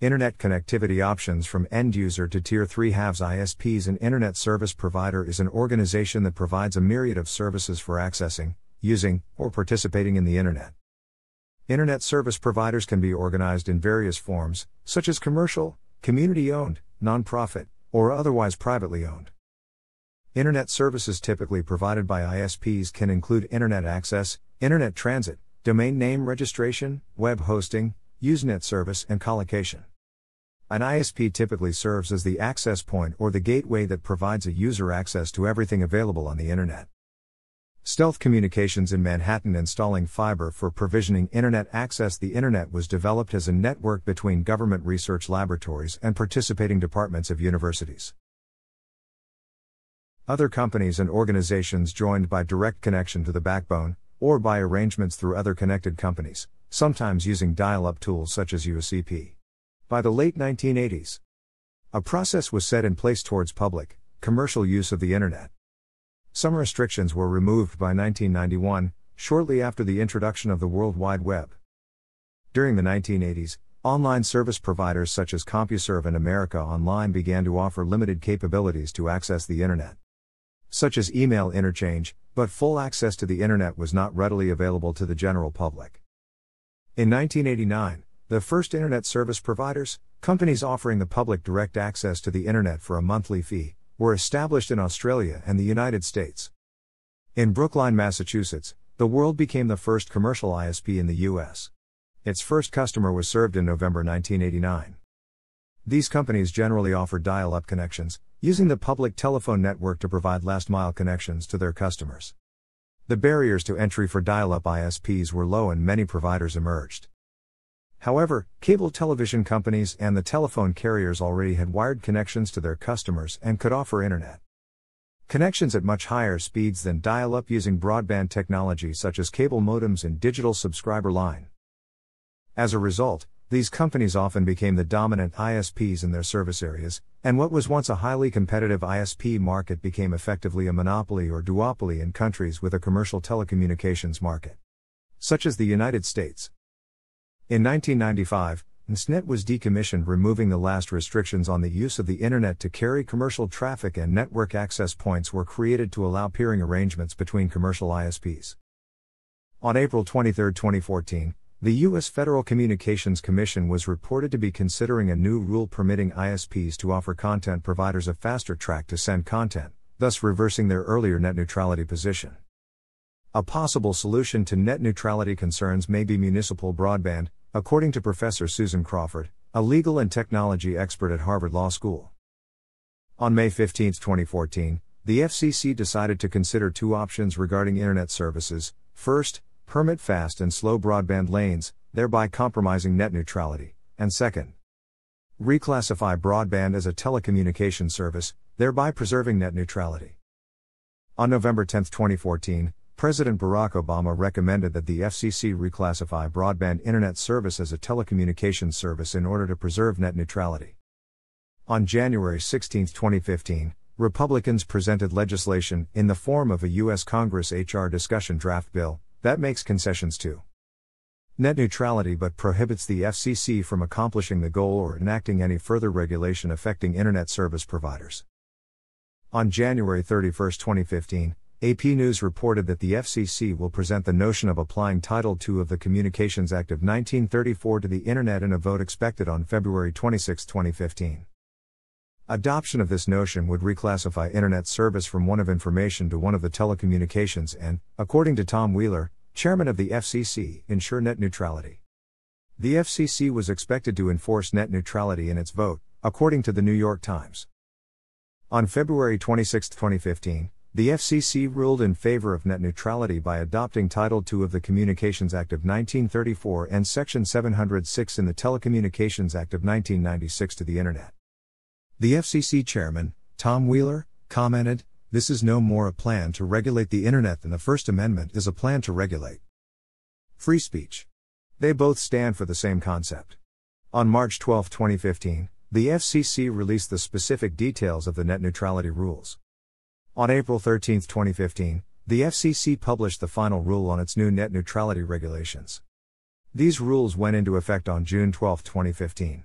Internet connectivity options from end user to tier 3 halves ISPs An Internet service provider is an organization that provides a myriad of services for accessing, using, or participating in the Internet. Internet service providers can be organized in various forms, such as commercial, community owned, nonprofit, or otherwise privately owned. Internet services typically provided by ISPs can include Internet access, Internet transit, domain name registration, web hosting, Usenet service, and colocation. An ISP typically serves as the access point or the gateway that provides a user access to everything available on the Internet. Stealth Communications in Manhattan installing fiber for provisioning Internet access. The Internet was developed as a network between government research laboratories and participating departments of universities. Other companies and organizations joined by direct connection to the backbone, or by arrangements through other connected companies, sometimes using dial up tools such as UUCP. By the late 1980s, a process was set in place towards public, commercial use of the Internet. Some restrictions were removed by 1991, shortly after the introduction of the World Wide Web. During the 1980s, online service providers such as CompuServe and America Online began to offer limited capabilities to access the Internet, such as email interchange, but full access to the Internet was not readily available to the general public. In 1989, the first Internet service providers, companies offering the public direct access to the Internet for a monthly fee, were established in Australia and the United States. In Brookline, Massachusetts, the World became the first commercial ISP in the U.S. Its first customer was served in November 1989. These companies generally offer dial up connections, using the public telephone network to provide last mile connections to their customers. The barriers to entry for dial up ISPs were low and many providers emerged. However, cable television companies and the telephone carriers already had wired connections to their customers and could offer internet. Connections at much higher speeds than dial up using broadband technology such as cable modems and digital subscriber line. As a result, these companies often became the dominant ISPs in their service areas, and what was once a highly competitive ISP market became effectively a monopoly or duopoly in countries with a commercial telecommunications market, such as the United States. In 1995, NSFNET was decommissioned, removing the last restrictions on the use of the Internet to carry commercial traffic, and network access points were created to allow peering arrangements between commercial ISPs. On April 23, 2014, the U.S. Federal Communications Commission was reported to be considering a new rule permitting ISPs to offer content providers a faster track to send content, thus reversing their earlier net neutrality position. A possible solution to net neutrality concerns may be municipal broadband, according to Professor Susan Crawford, a legal and technology expert at Harvard Law School. On May 15, 2014, the FCC decided to consider two options regarding Internet services. First, permit fast and slow broadband lanes, thereby compromising net neutrality, and second, reclassify broadband as a telecommunication service, thereby preserving net neutrality. On November 10, 2014, President Barack Obama recommended that the FCC reclassify broadband internet service as a telecommunications service in order to preserve net neutrality. On January 16, 2015, Republicans presented legislation, in the form of a U.S. Congress H.R. discussion draft bill, that makes concessions to net neutrality but prohibits the FCC from accomplishing the goal or enacting any further regulation affecting Internet service providers. On January 31, 2015, AP News reported that the FCC will present the notion of applying Title II of the Communications Act of 1934 to the Internet in a vote expected on February 26, 2015. Adoption of this notion would reclassify Internet service from one of information to one of the telecommunications and, according to Tom Wheeler, chairman of the FCC, ensure net neutrality. The FCC was expected to enforce net neutrality in its vote, according to the New York Times. On February 26, 2015, the FCC ruled in favor of net neutrality by adopting Title II of the Communications Act of 1934 and Section 706 in the Telecommunications Act of 1996 to the Internet. The FCC chairman, Tom Wheeler, commented This is no more a plan to regulate the Internet than the First Amendment is a plan to regulate free speech. They both stand for the same concept. On March 12, 2015, the FCC released the specific details of the net neutrality rules. On April 13, 2015, the FCC published the final rule on its new net neutrality regulations. These rules went into effect on June 12, 2015.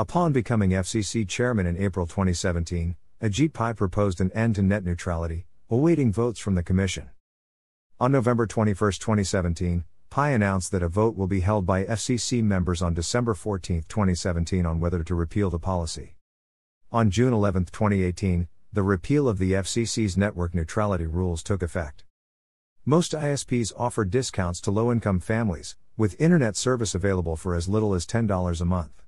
Upon becoming FCC chairman in April 2017, Ajit Pai proposed an end to net neutrality, awaiting votes from the Commission. On November 21, 2017, Pai announced that a vote will be held by FCC members on December 14, 2017 on whether to repeal the policy. On June 11, 2018, the repeal of the FCC's network neutrality rules took effect. Most ISPs offer discounts to low income families, with internet service available for as little as $10 a month.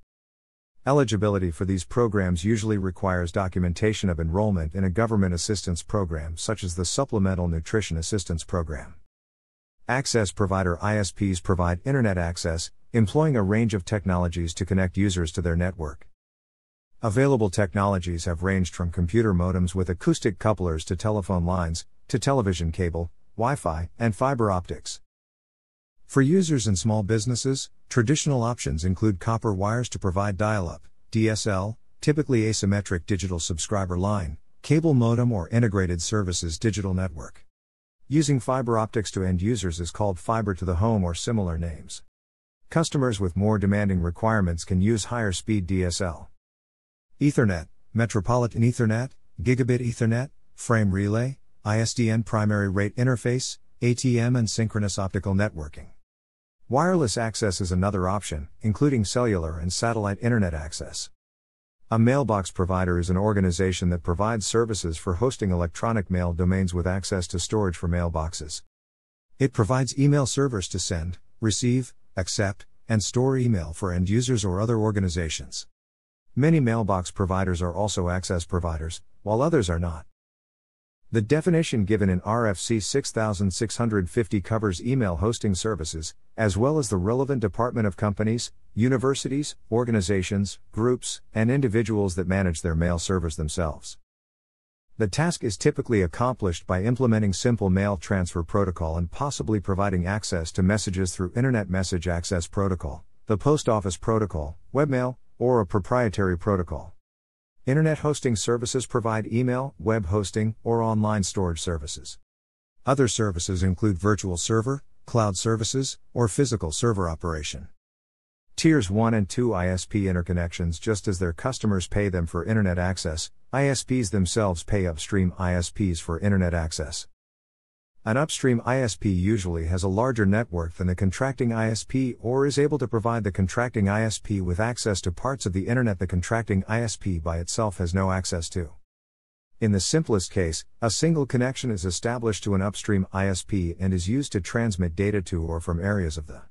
Eligibility for these programs usually requires documentation of enrollment in a government assistance program such as the Supplemental Nutrition Assistance Program. Access provider ISPs provide internet access, employing a range of technologies to connect users to their network. Available technologies have ranged from computer modems with acoustic couplers to telephone lines, to television cable, Wi Fi, and fiber optics. For users and small businesses, traditional options include copper wires to provide dial up, DSL, typically asymmetric digital subscriber line, cable modem, or integrated services digital network. Using fiber optics to end users is called fiber to the home or similar names. Customers with more demanding requirements can use higher speed DSL. Ethernet, Metropolitan Ethernet, Gigabit Ethernet, Frame Relay, ISDN Primary Rate Interface, ATM, and Synchronous Optical Networking. Wireless access is another option, including cellular and satellite internet access. A mailbox provider is an organization that provides services for hosting electronic mail domains with access to storage for mailboxes. It provides email servers to send, receive, accept, and store email for end users or other organizations. Many mailbox providers are also access providers, while others are not. The definition given in RFC 6650 covers email hosting services, as well as the relevant department of companies, universities, organizations, groups, and individuals that manage their mail servers themselves. The task is typically accomplished by implementing simple mail transfer protocol and possibly providing access to messages through Internet Message Access Protocol, the Post Office Protocol, webmail, or a proprietary protocol. Internet hosting services provide email, web hosting, or online storage services. Other services include virtual server, cloud services, or physical server operation. Tiers 1 and 2 ISP interconnections, just as their customers pay them for Internet access, ISPs themselves pay upstream ISPs for Internet access. An upstream ISP usually has a larger network than the contracting ISP or is able to provide the contracting ISP with access to parts of the Internet the contracting ISP by itself has no access to. In the simplest case, a single connection is established to an upstream ISP and is used to transmit data to or from areas of the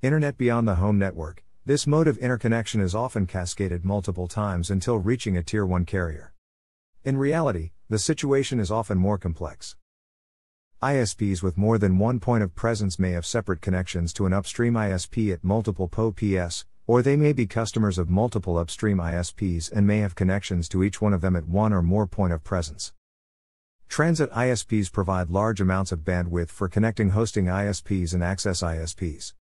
Internet beyond the home network. This mode of interconnection is often cascaded multiple times until reaching a Tier 1 carrier. In reality, the situation is often more complex. ISPs with more than one point of presence may have separate connections to an upstream ISP at multiple POPs, or they may be customers of multiple upstream ISPs and may have connections to each one of them at one or more point of presence. Transit ISPs provide large amounts of bandwidth for connecting hosting ISPs and access ISPs.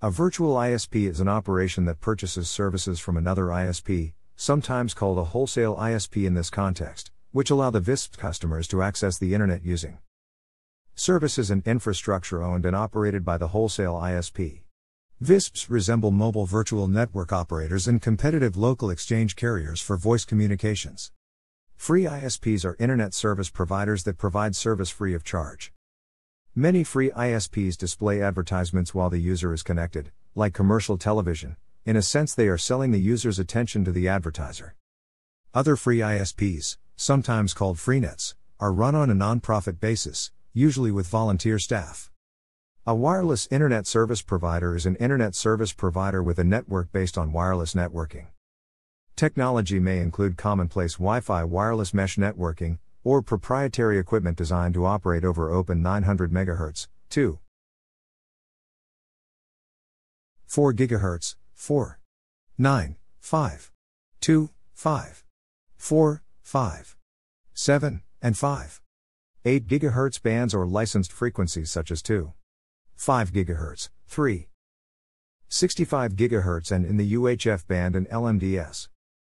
A virtual ISP is an operation that purchases services from another ISP, sometimes called a wholesale ISP in this context, which allow the VISP customers to access the Internet using Services and infrastructure owned and operated by the wholesale ISP. VISPs resemble mobile virtual network operators and competitive local exchange carriers for voice communications. Free ISPs are internet service providers that provide service free of charge. Many free ISPs display advertisements while the user is connected, like commercial television, in a sense, they are selling the user's attention to the advertiser. Other free ISPs, sometimes called freenets, are run on a non-profit basis, usually with volunteer staff. A wireless internet service provider is an internet service provider with a network based on wireless networking. Technology may include commonplace Wi Fi wireless mesh networking, or proprietary equipment designed to operate over open 900 MHz, 2. 4 GHz, 4. 9, 5. 2, 5. 4, 5. 7, and 5. 8 GHz bands or licensed frequencies such as 2. 5 GHz, 3. 65 GHz and in the UHF band and LMDS.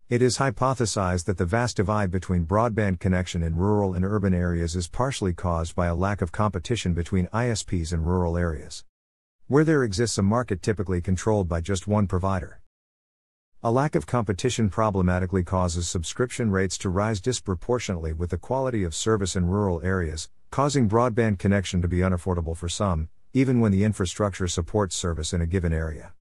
It is hypothesized that the vast divide between broadband connection in rural and urban areas is partially caused by a lack of competition between ISPs in rural areas. Where there exists a market typically controlled by just one provider. A lack of competition problematically causes subscription rates to rise disproportionately with the quality of service in rural areas, causing broadband connection to be unaffordable for some, even when the infrastructure supports service in a given area.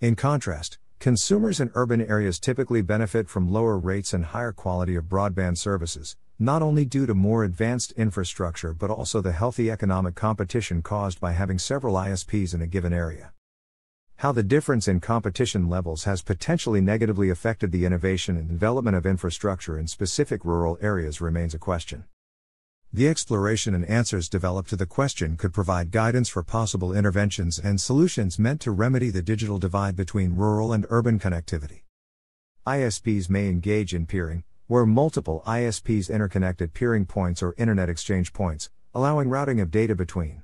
In contrast, consumers in urban areas typically benefit from lower rates and higher quality of broadband services, not only due to more advanced infrastructure but also the healthy economic competition caused by having several ISPs in a given area. How the difference in competition levels has potentially negatively affected the innovation and development of infrastructure in specific rural areas remains a question. The exploration and answers developed to the question could provide guidance for possible interventions and solutions meant to remedy the digital divide between rural and urban connectivity. ISPs may engage in peering, where multiple ISPs interconnect at peering points or internet exchange points, allowing routing of data between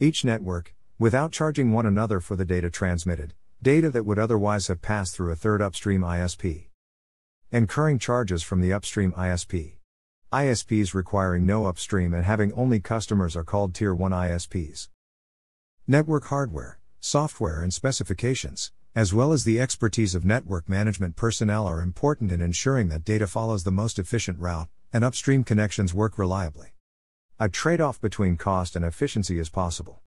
each network, without charging one another for the data transmitted, data that would otherwise have passed through a third upstream ISP. Incurring charges from the upstream ISP. ISPs requiring no upstream and having only customers are called Tier 1 ISPs. Network hardware, software, and specifications, as well as the expertise of network management personnel, are important in ensuring that data follows the most efficient route and upstream connections work reliably. A trade off between cost and efficiency is possible.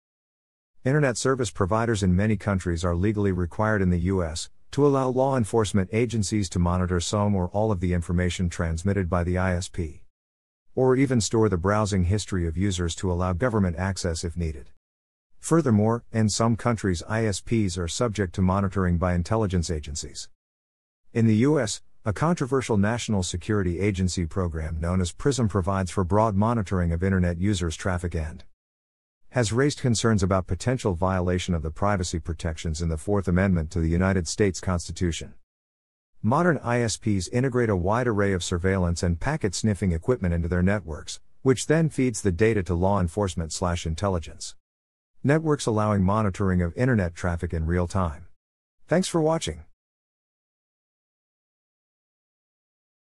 Internet service providers in many countries are legally required in the US to allow law enforcement agencies to monitor some or all of the information transmitted by the ISP or even store the browsing history of users to allow government access if needed. Furthermore, in some countries, ISPs are subject to monitoring by intelligence agencies. In the US, a controversial national security agency program known as PRISM provides for broad monitoring of Internet users' traffic and has raised concerns about potential violation of the privacy protections in the Fourth Amendment to the United States Constitution. Modern ISPs integrate a wide array of surveillance and packet sniffing equipment into their networks, which then feeds the data to law enforcement slash intelligence. Networks allowing monitoring of internet traffic in real time. Thanks for watching.